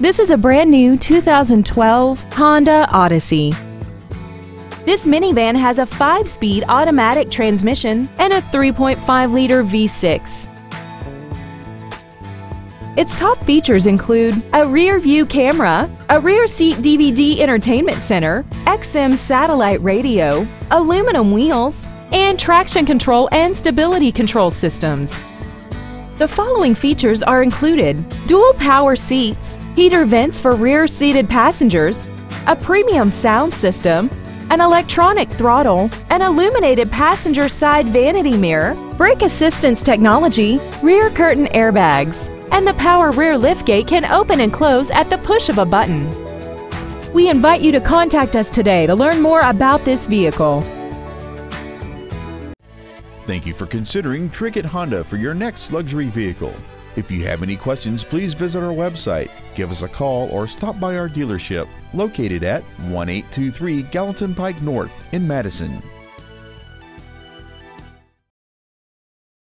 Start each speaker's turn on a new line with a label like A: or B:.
A: This is a brand new 2012 Honda Odyssey. This minivan has a 5-speed automatic transmission and a 3.5-liter V6. Its top features include a rear view camera, a rear seat DVD entertainment center, XM satellite radio, aluminum wheels, and traction control and stability control systems. The following features are included dual power seats, heater vents for rear seated passengers, a premium sound system, an electronic throttle, an illuminated passenger side vanity mirror, brake assistance technology, rear curtain airbags, and the power rear liftgate can open and close at the push of a button. We invite you to contact us today to learn more about this vehicle.
B: Thank you for considering Trickett Honda for your next luxury vehicle. If you have any questions, please visit our website, give us a call, or stop by our dealership located at 1823 Gallatin Pike North in Madison.